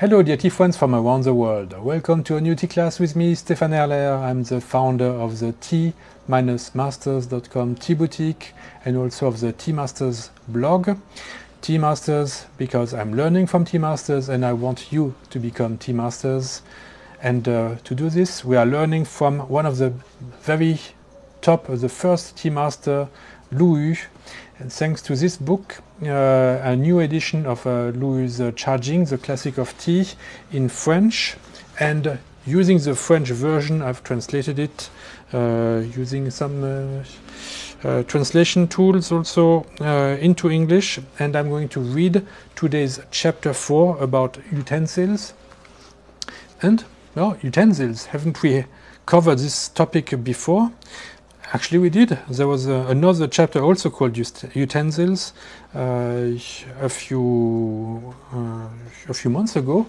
Hello, dear tea friends from around the world. Welcome to a new tea class with me, Stéphane Erler. I'm the founder of the tea-masters.com tea boutique and also of the T-Masters blog. T-Masters because I'm learning from T-Masters and I want you to become T-Masters. And uh, to do this, we are learning from one of the very top, the first T-Master, Lu and thanks to this book, a new edition of uh, Lu Yu uh, Cha Jing, the classic of tea, in French. And using the French version, I've translated it uh, using some uh, uh, translation tools also into English. And I'm going to read today's chapter 4 about utensils. And, well, utensils, haven't we covered this topic before? Actually, we did. There was uh, another chapter also called utensils uh, a few uh, a few months ago,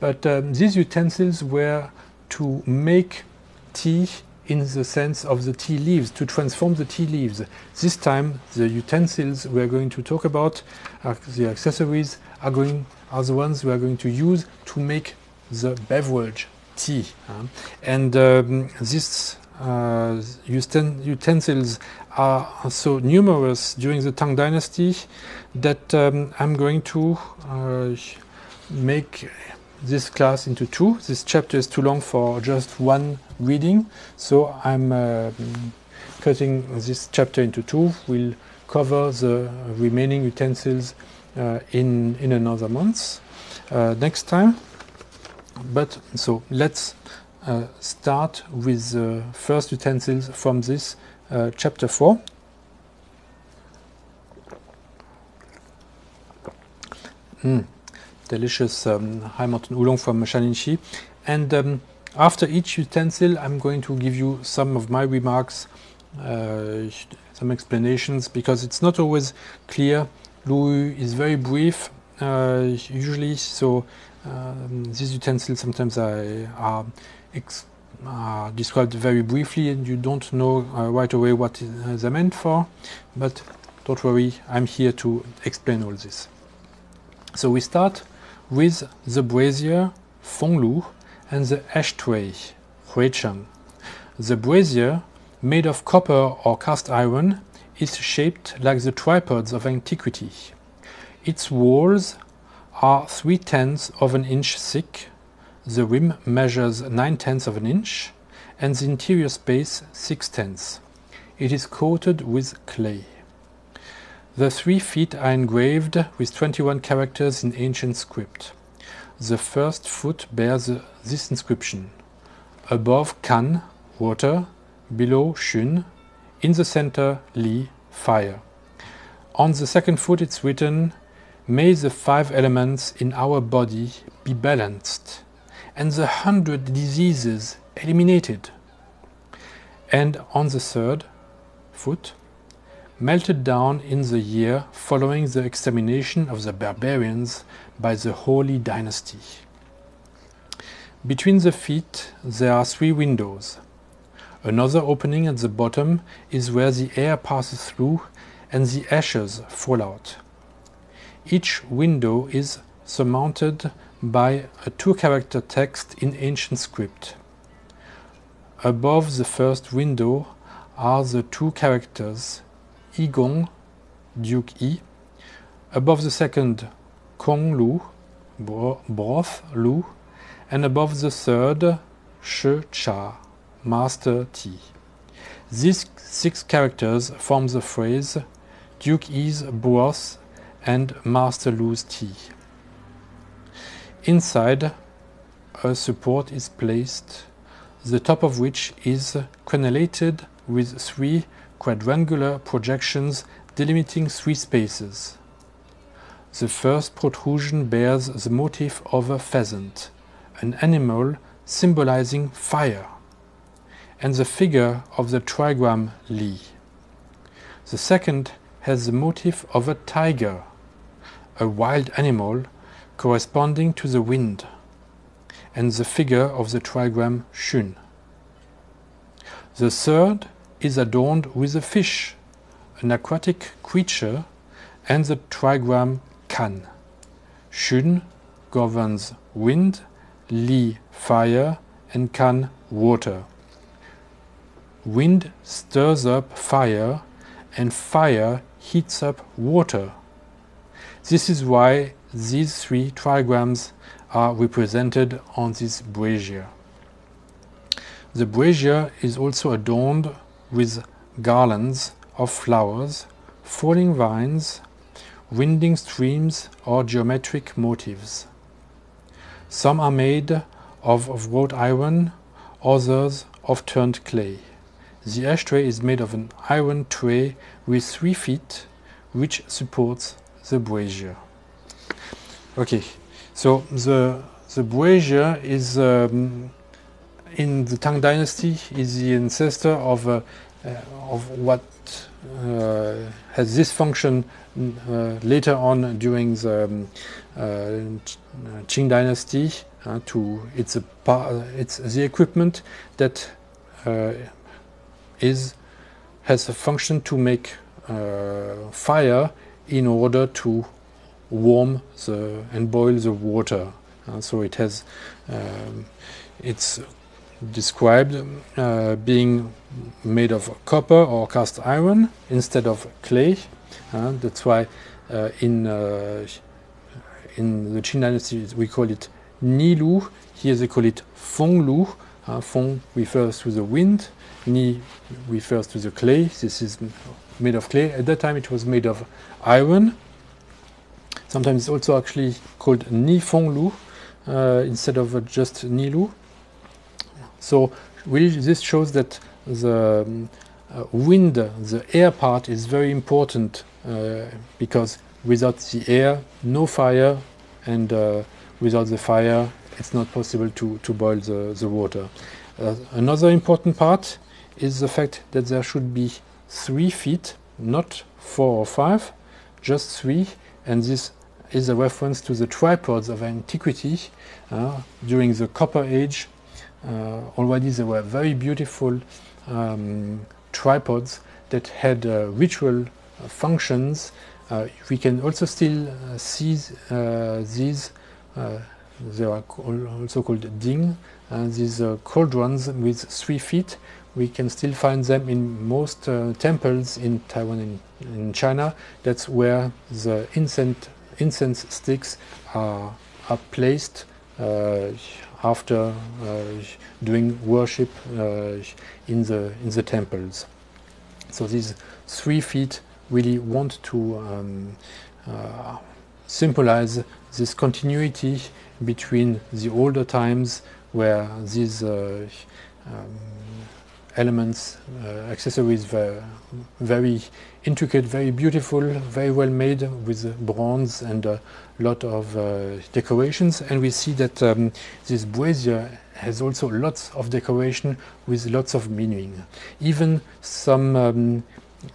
but um, these utensils were to make tea in the sense of the tea leaves, to transform the tea leaves. This time, the utensils we are going to talk about, uh, the accessories, are going are the ones we are going to use to make the beverage tea. And um, this uh, utensils are so numerous during the Tang Dynasty that um, I'm going to uh, make this class into two. This chapter is too long for just one reading, so I'm uh, cutting this chapter into two. We'll cover the remaining utensils uh, in in another month uh, next time. But so let's start with the first utensils from this uh, chapter 4. Mm, delicious um, high mountain oolong from Shaanxi. And um, after each utensil, I'm going to give you some of my remarks, uh, some explanations, because it's not always clear. Lu is very brief, uh, usually, so um, these utensils sometimes are, are uh, described very briefly and you don't know uh, right away what uh, they're meant for, but don't worry, I'm here to explain all this. So we start with the brazier, Fenglu, and the ashtray, Huicheng. The brazier, made of copper or cast iron, is shaped like the tripods of antiquity. Its walls are three tenths of an inch thick the rim measures 9 tenths of an inch and the interior space 6 tenths. It is coated with clay. The three feet are engraved with 21 characters in ancient script. The first foot bears this inscription Above Kan, water, below Shun, in the center Li, fire. On the second foot it's written May the five elements in our body be balanced and the hundred diseases eliminated. And on the third foot, melted down in the year following the extermination of the barbarians by the Holy Dynasty. Between the feet there are three windows. Another opening at the bottom is where the air passes through and the ashes fall out. Each window is surmounted by a two-character text in ancient script. Above the first window are the two characters Igong, Duke E, above the second Kong Lu, Broth Lu, and above the third Shi Cha, Master T. These six characters form the phrase Duke E's broth and Master Lu's tea. Inside, a support is placed, the top of which is crenellated with three quadrangular projections delimiting three spaces. The first protrusion bears the motif of a pheasant, an animal symbolizing fire, and the figure of the trigram Li. The second has the motif of a tiger, a wild animal corresponding to the wind, and the figure of the trigram Shun. The third is adorned with a fish, an aquatic creature, and the trigram Kan, Shun, governs wind, Li fire, and Kan water. Wind stirs up fire, and fire heats up water. This is why these three trigrams are represented on this brazier. The brazier is also adorned with garlands of flowers, falling vines, winding streams, or geometric motifs. Some are made of, of wrought iron, others of turned clay. The ashtray is made of an iron tray with three feet, which supports the brazier. Okay, so the the brazier is um, in the Tang Dynasty is the ancestor of uh, uh, of what uh, has this function uh, later on during the um, uh, Qing Dynasty. Uh, to it's a it's the equipment that is has a function to make fire in order to warm the and boil the water. Uh, so it has um, it's described uh, being made of copper or cast iron instead of clay. Uh, that's why uh, in uh, in the Qing dynasty we call it Nilu. Here they call it Fenglu. Uh, Feng refers to the wind. Ni refers to the clay. This is made of clay. At that time it was made of iron. Sometimes it's also actually called Ni Fenglu uh, instead of just Nilu. So really this shows that the uh, wind, the air part is very important uh, because without the air, no fire, and uh, without the fire, it's not possible to, to boil the, the water. Uh, another important part is the fact that there should be three feet, not four or five, just three, and this is a reference to the tripods of antiquity. Uh, during the Copper Age, uh, already there were very beautiful um, tripods that had uh, ritual functions. Uh, we can also still uh, see uh, these, they are also called ding, these cauldrons with three feet. We can still find them in most temples in Taiwan and in China. That's where the incense, incense sticks are, are placed after uh, doing worship uh, in the in the temples. So these three feet really want to um, uh, symbolize this continuity between the older times where these uh, um, elements, uh, accessories were very intricate, very beautiful, very well made with bronze and a lot of uh, decorations. And we see that um, this brazier has also lots of decoration with lots of meaning. Even some um,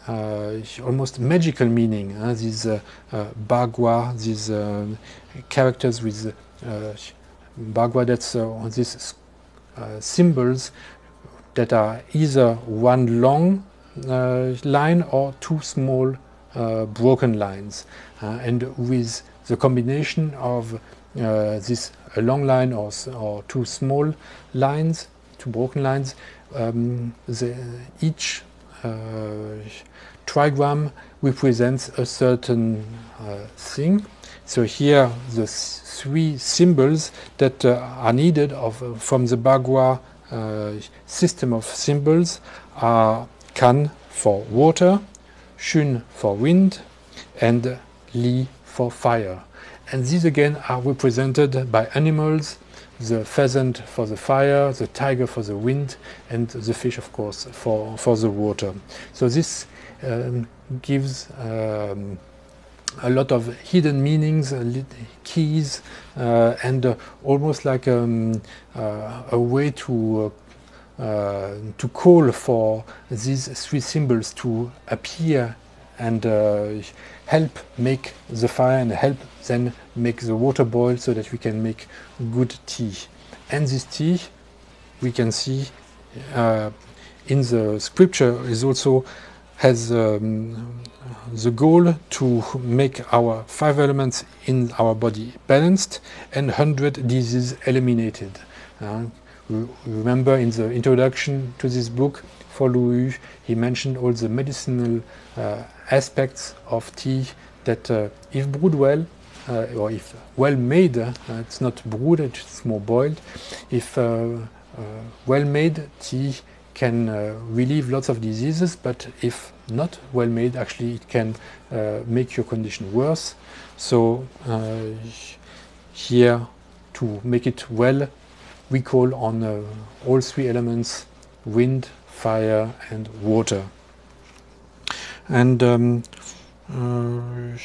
uh, almost magical meaning. Uh, these uh, uh bagua, these uh, characters with uh, bagua, that's on these symbols that are either one long uh, line or two small uh, broken lines. Uh, and with the combination of this long line or, or two small lines, two broken lines, um, the, each trigram represents a certain uh, thing. So here the three symbols that uh, are needed of, from the Bagua uh, system of symbols are Kan for water, Shun for wind, and Li for fire. And these again are represented by animals the pheasant for the fire, the tiger for the wind, and the fish, of course, for, for the water. So this um, gives um, a lot of hidden meanings, uh, keys, uh, and uh, almost like um, uh, a way to uh, to call for these three symbols to appear and uh, help make the fire and help then make the water boil so that we can make good tea. And this tea, we can see in the scripture, is also has um, the goal to make our five elements in our body balanced and 100 diseases eliminated. Uh, remember in the introduction to this book for Lu Yu, he mentioned all the medicinal uh, aspects of tea that uh, if brewed well, uh, or if well made, uh, it's not brewed, it's more boiled. If uh, well made tea can relieve lots of diseases, but if not well made, actually it can make your condition worse. So here to make it well, we call on uh, all three elements wind, fire, and water. And um, uh,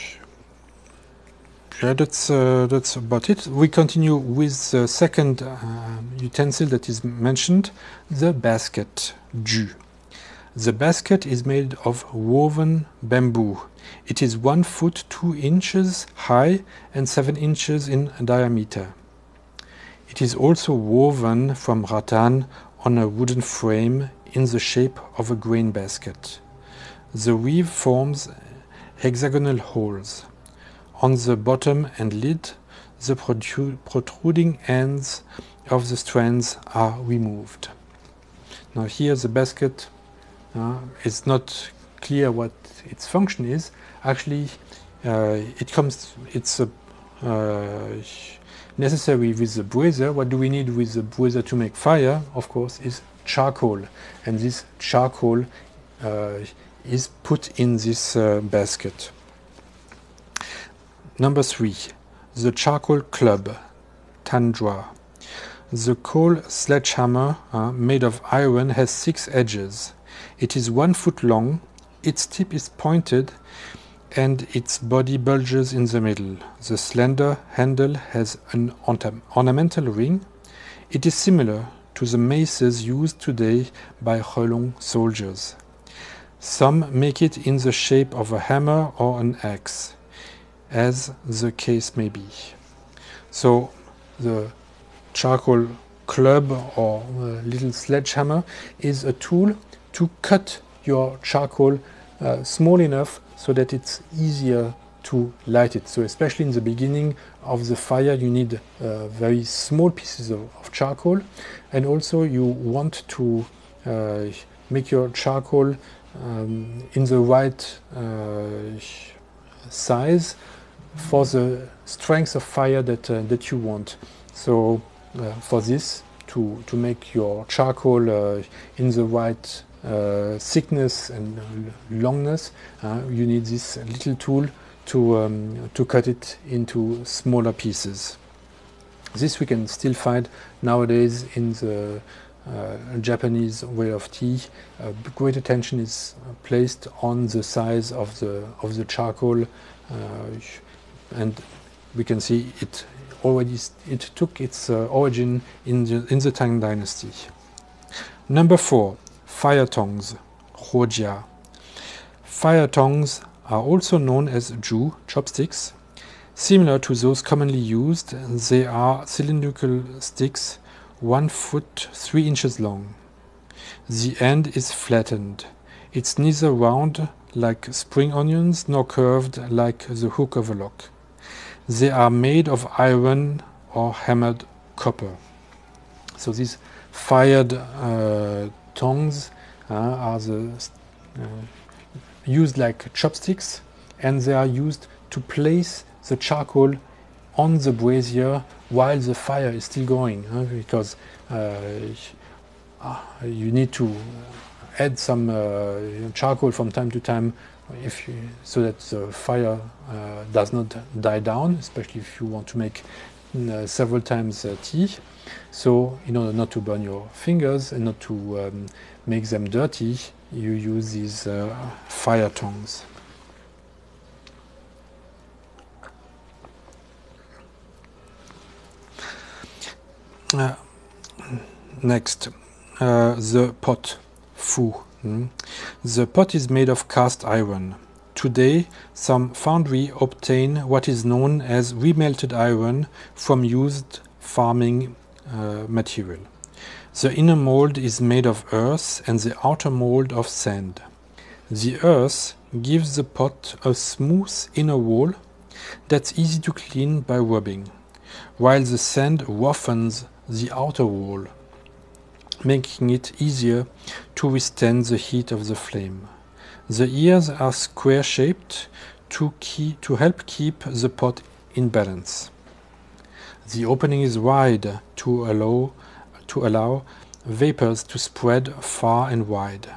yeah, that's uh, that's about it. We continue with the second uh, utensil that is mentioned, the basket, ju. The basket is made of woven bamboo. It is one foot two inches high and seven inches in diameter. It is also woven from rattan on a wooden frame in the shape of a grain basket. The weave forms hexagonal holes. On the bottom and lid, the protruding ends of the strands are removed. Now here the basket uh, is not clear what its function is. Actually, uh, it comes. It's uh, necessary with the brazier. What do we need with the brazier to make fire? Of course, is charcoal, and this charcoal uh, is put in this uh, basket. Number three, the charcoal club, Tanzhua. The coal sledgehammer, uh, made of iron, has six edges. It is one foot long, its tip is pointed, and its body bulges in the middle. The slender handle has an ornamental ring. It is similar to the maces used today by Helong soldiers. Some make it in the shape of a hammer or an axe as the case may be. So the charcoal club or little sledgehammer is a tool to cut your charcoal uh, small enough so that it's easier to light it. So especially in the beginning of the fire, you need uh, very small pieces of, of, charcoal, and also you want to uh, make your charcoal um, in the right uh, size for the strength of fire that, uh, that you want. So uh, for this, to, to make your charcoal uh, in the right uh, thickness and longness, uh, you need this little tool to, um, to cut it into smaller pieces. This we can still find nowadays in the uh, Japanese way of tea. Uh, great attention is placed on the size of the of the charcoal uh, and we can see it already it took its uh, origin in the, in the Tang dynasty. Number four, fire tongs, Huojia. Fire tongs are also known as ju, chopsticks. Similar to those commonly used, they are cylindrical sticks, one foot three inches long. The end is flattened. It's neither round like spring onions nor curved like the hook of a lock. They are made of iron or hammered copper. So these fired uh, tongs uh, are the, uh, used like chopsticks and they are used to place the charcoal on the brazier while the fire is still going because uh, you need to add some uh, charcoal from time to time if you, so that the fire uh, does not die down, especially if you want to make uh, several times tea. So in order not to burn your fingers and not to um, make them dirty, you use these fire tongs. Uh, next, uh, the pot, fu. Mm. The pot is made of cast iron. Today, some foundry obtain what is known as remelted iron from used farming uh, material. The inner mold is made of earth and the outer mold of sand. The earth gives the pot a smooth inner wall that's easy to clean by rubbing, while the sand roughens the outer wall, making it easier to withstand the heat of the flame. The ears are square shaped to, to help keep the pot in balance. The opening is wide to allow, to allow vapors to spread far and wide.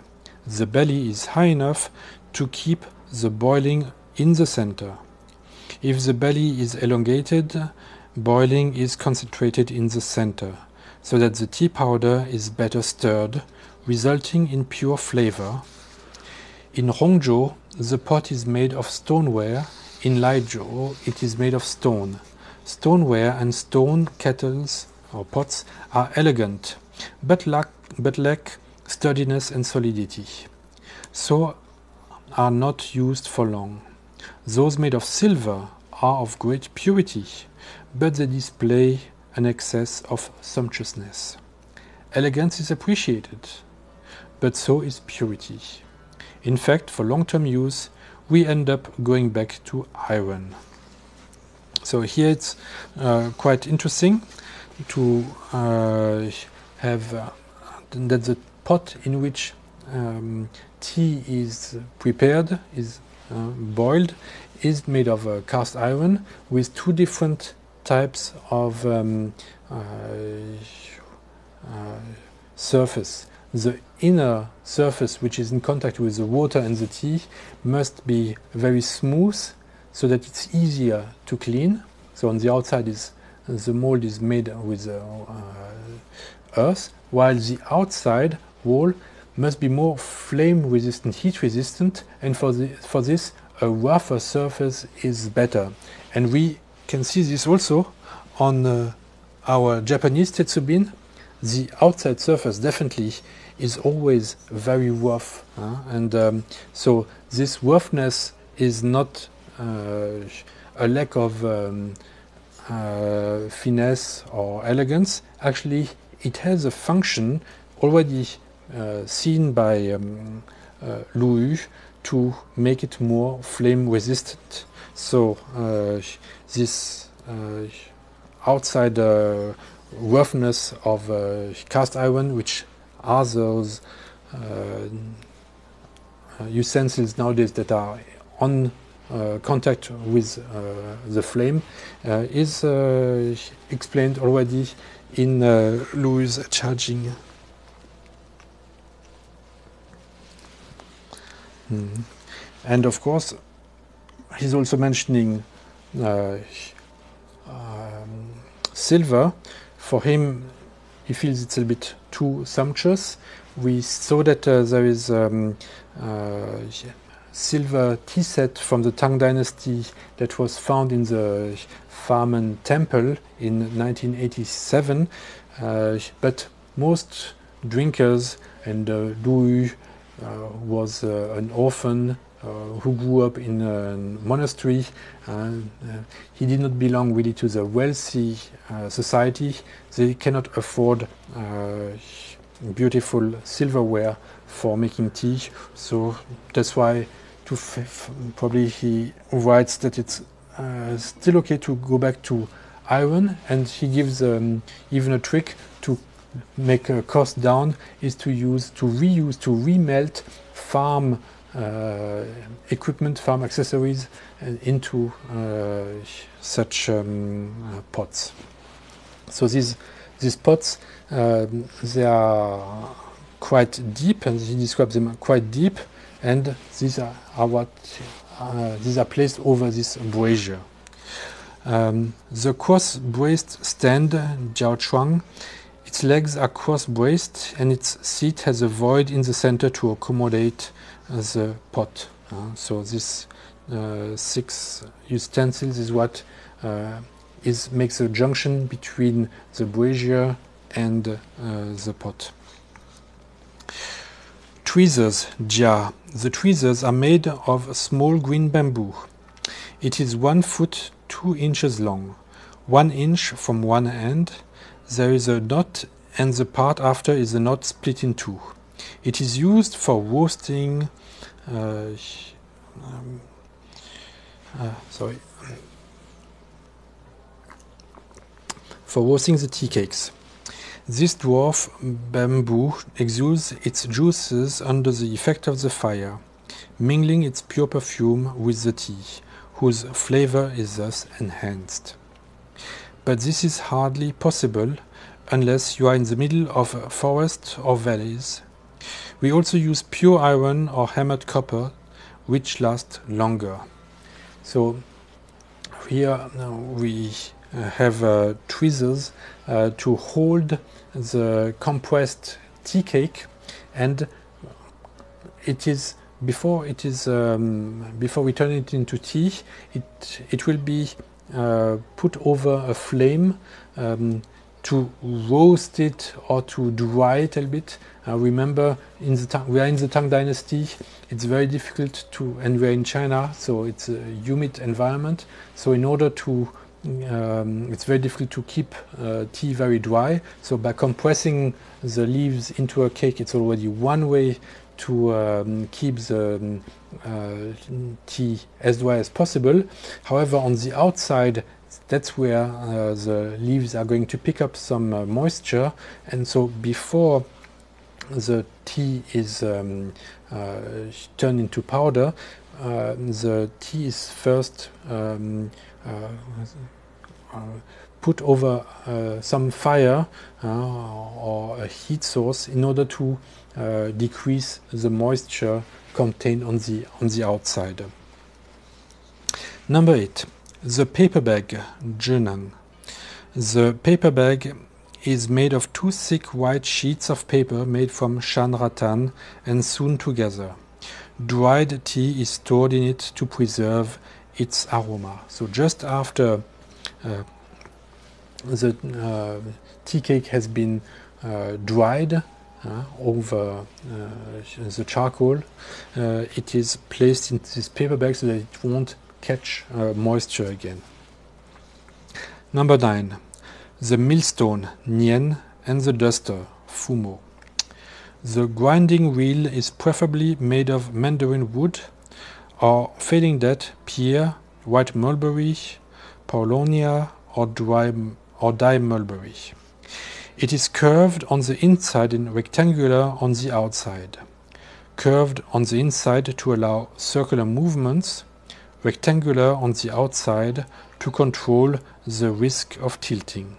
The belly is high enough to keep the boiling in the center. If the belly is elongated, boiling is concentrated in the center, so that the tea powder is better stirred, resulting in pure flavor. In Hongzhou, the pot is made of stoneware. In Laizhou, it is made of stone. Stoneware and stone kettles or pots are elegant, but lack, but lack sturdiness and solidity, so are not used for long. Those made of silver are of great purity, but they display an excess of sumptuousness. Elegance is appreciated, but so is purity. In fact, for long term use, we end up going back to iron. So here it's uh, quite interesting to uh, have uh, that the pot in which um, tea is prepared, is uh, boiled, is made of uh, cast iron with two different types of um, uh, surface. The inner surface, which is in contact with the water and the tea, must be very smooth so that it's easier to clean. So on the outside is the mold is made with uh, earth, while the outside wall must be more flame resistant, heat resistant, and for, the, for this a rougher surface is better. And we can see this also on uh, our Japanese tetsubin. The outside surface definitely is always very rough, and um, so this roughness is not uh, a lack of um, uh, finesse or elegance. Actually, it has a function already uh, seen by um, Lu to make it more flame resistant. So uh, this uh, outside uh, roughness of uh, cast iron, which are those utensils nowadays that are on uh, contact with uh, the flame uh, is explained already in Lu Yu's charging. Mm. And of course, he's also mentioning uh, um, silver. For him, he feels it's a bit too sumptuous. We saw that uh, there is um, uh, silver tea set from the Tang Dynasty that was found in the Famen Temple in 1987. Uh, but most drinkers and uh, Lu uh, was uh, an orphan who grew up in a monastery. he did not belong really to the wealthy society. They cannot afford beautiful silverware for making tea. So that's why probably he writes that it's uh, still okay to go back to iron, and he gives um, even a trick to make a cost down is to use to reuse to remelt farm uh, equipment, farm accessories uh, into uh, such um, uh, pots. So these these pots um, they are quite deep, and he describes them quite deep, and these are, are what uh, these are placed over this brazier. Um, the cross-braced stand, Jiao Chuang, its legs are cross-braced and its seat has a void in the center to accommodate uh, the pot. Uh, so this uh, six utensils is what uh, is makes a junction between the brazier and uh, the pot. Tweezers, jia. The tweezers are made of small green bamboo. It is one foot two inches long, one inch from one end there is a knot and the part after is a knot split in two. It is used for roasting um, uh, sorry, for roasting the tea cakes. This dwarf bamboo exudes its juices under the effect of the fire, mingling its pure perfume with the tea, whose flavor is thus enhanced. But this is hardly possible unless you are in the middle of forests or valleys. We also use pure iron or hammered copper, which last longer. So here uh, we uh, have uh, tweezers uh, to hold the compressed tea cake and it is before it is um, before we turn it into tea it it will be uh, put over a flame um, to roast it or to dry it a bit. Uh, remember, in the Tang, we are in the Tang Dynasty. It's very difficult to, and we're in China, so it's a humid environment. So in order to, um, it's very difficult to keep uh, tea very dry. So by compressing the leaves into a cake, it's already one way to um, keep the um, uh, tea as dry as possible. However, on the outside, that's where uh, the leaves are going to pick up some uh, moisture, and so before the tea is um, uh, turned into powder, uh, the tea is first um, uh, put over some fire or a heat source in order to decrease the moisture contained on the on the outside. Number eight, the paper bag, Zhinang. The paper bag is made of two thick white sheets of paper made from shan rattan and sewn together. Dried tea is stored in it to preserve its aroma. So just after uh, the uh, tea cake has been uh, dried, uh, over uh, the charcoal. Uh, it is placed in this paper bag so that it won't catch uh, moisture again. Number 9. The millstone, Nien, and the duster, Fumo. The grinding wheel is preferably made of mandarin wood or failing that, pear, white mulberry, paulownia, or, dry, or dye mulberry. It is curved on the inside and rectangular on the outside. Curved on the inside to allow circular movements, rectangular on the outside to control the risk of tilting.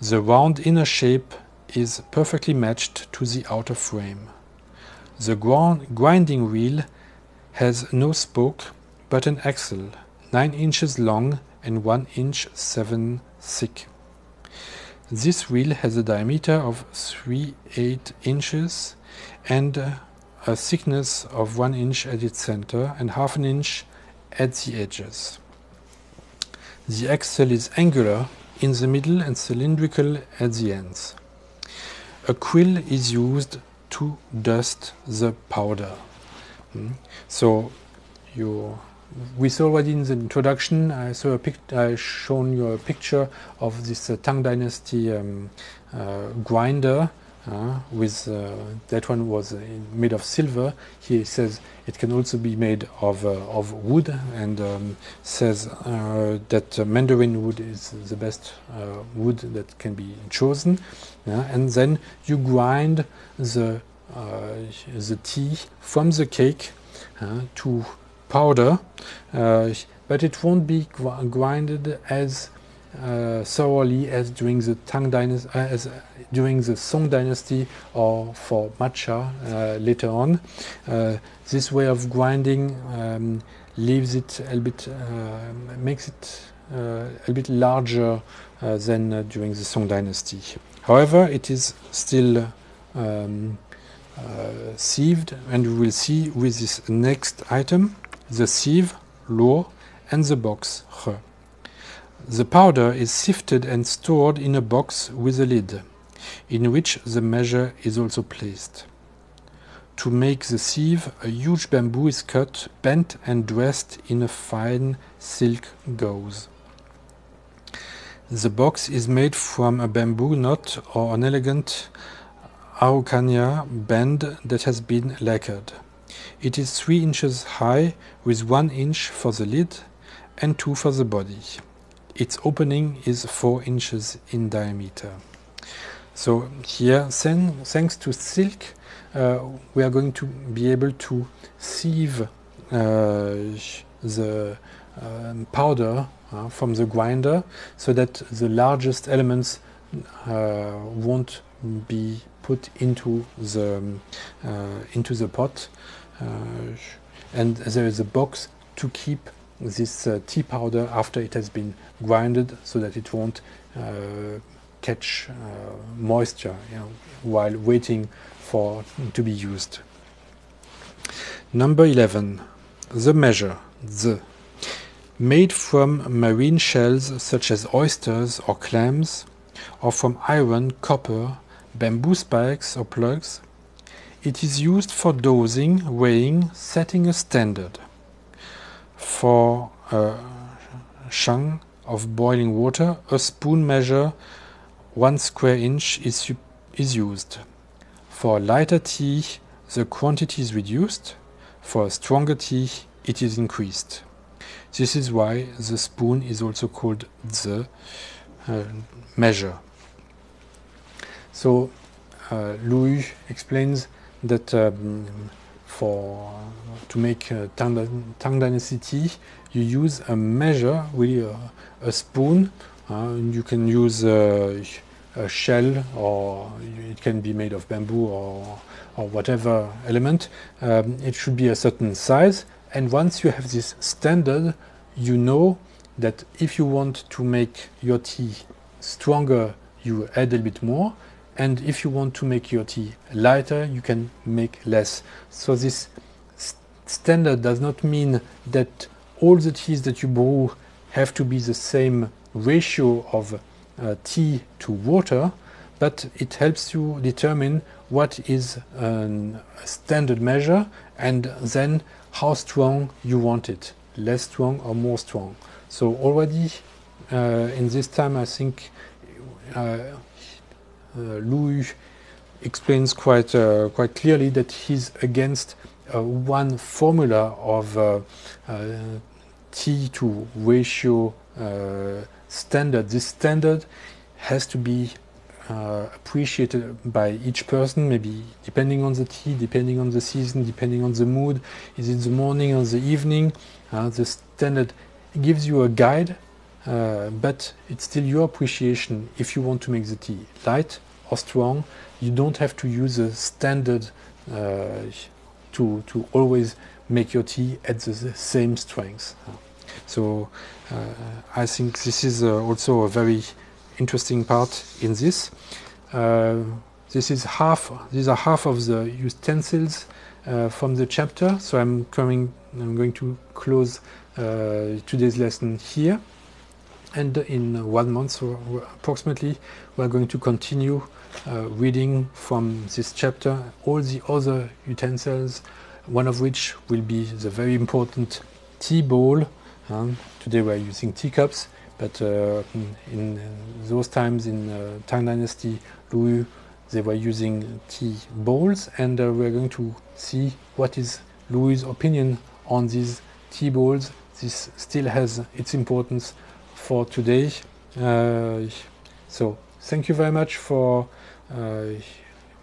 The round inner shape is perfectly matched to the outer frame. The grinding wheel has no spoke but an axle, 9 inches long and 1 inch 7 thick. This wheel has a diameter of 3 8 inches and a thickness of 1 inch at its center and half an inch at the edges. The axle is angular in the middle and cylindrical at the ends. A quill is used to dust the powder. Mm. So you we saw already in the introduction, I saw a pic I shown you a picture of this uh, Tang Dynasty um, uh, grinder. Uh, with uh, that one was uh, made of silver. He says it can also be made of uh, of wood, and um, says that mandarin wood is the best wood that can be chosen. and then you grind the the tea from the cake to powder, uh, but it won't be grinded as uh, thoroughly as during the Tang dynasty, uh, as during the Song dynasty or for matcha uh, later on. Uh, this way of grinding um, leaves it a bit, uh, makes it a bit larger than during the Song dynasty. However, it is still um, sieved, and we will see with this next item the sieve, luo, and the box, he. The powder is sifted and stored in a box with a lid, in which the measure is also placed. To make the sieve, a huge bamboo is cut, bent, and dressed in a fine silk gauze. The box is made from a bamboo knot or an elegant araucania band that has been lacquered. It is 3 inches high with 1 inch for the lid and 2 for the body. Its opening is 4 inches in diameter. So here, thanks to silk, uh, we are going to be able to sieve uh, the um, powder uh, from the grinder so that the largest elements uh, won't be put into the um, uh, into the pot uh, and there is a box to keep this uh, tea powder after it has been grinded so that it won't uh, catch uh, moisture you know, while waiting for to be used. Number 11. The measure, the. Made from marine shells such as oysters or clams, or from iron, copper, bamboo spikes or plugs, it is used for dosing, weighing, setting a standard. For a shang of boiling water, a spoon measure one square inch is, is used. For lighter tea, the quantity is reduced. For a stronger tea, it is increased. This is why the spoon is also called the uh, measure. So uh, Lu Yu explains that um, for to make uh, Tang, Tang Dynasty tea, you use a measure, really a, a spoon. Uh, you can use uh, a shell, or it can be made of bamboo or or whatever element. Um, it should be a certain size, and once you have this standard, you know that if you want to make your tea stronger, you add a little bit more and if you want to make your tea lighter you can make less. So this st standard does not mean that all the teas that you brew have to be the same ratio of uh, tea to water but it helps you determine what is a standard measure and then how strong you want it less strong or more strong. So already uh, in this time I think uh, uh, Lu Yu explains quite uh, quite clearly that he's against uh, one formula of T to ratio standard. This standard has to be uh, appreciated by each person, maybe depending on the tea, depending on the season, depending on the mood. Is it the morning or the evening? Uh, the standard gives you a guide uh, but it's still your appreciation if you want to make the tea light or strong. You don't have to use a standard uh, to, to always make your tea at the, same strength. So uh, I think this is uh, also a very interesting part in this. Uh, this is half. These are half of the utensils from the chapter. So I'm coming. I'm going to close today's lesson here and in one month approximately we are going to continue uh, reading from this chapter all the other utensils one of which will be the very important tea bowl um, today we are using teacups but uh, in, those times in uh, Tang Dynasty Lu Yu they were using tea bowls and uh, we're going to see what is Lu Yu's opinion on these tea bowls. This still has its importance for today. Uh, so thank you very much for uh,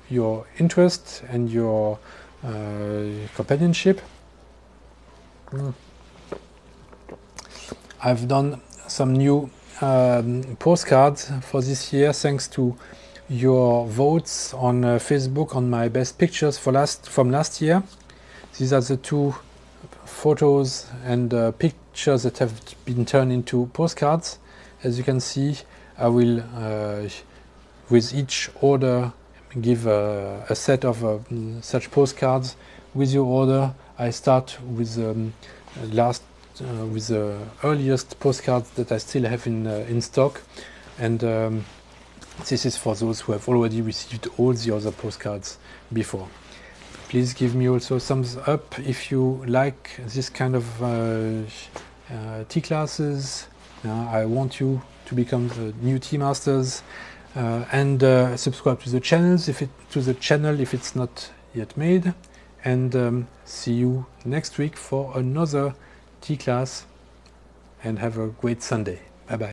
your interest and your uh, companionship. Mm. I've done some new um, postcards for this year thanks to your votes on uh, Facebook on my best pictures for last from last year. These are the two photos and uh, pictures that have been turned into postcards. As you can see, I will, uh, with each order, give a, a set of uh, such postcards. With your order, I start with um, last uh, with the earliest postcards that I still have in uh, in stock, and um, this is for those who have already received all the other postcards before please give me also thumbs up if you like this kind of uh, uh, tea classes. Uh, I want you to become the new tea masters uh, and subscribe to the channels if it to the channel if it's not yet made and um, see you next week for another T class and have a great Sunday.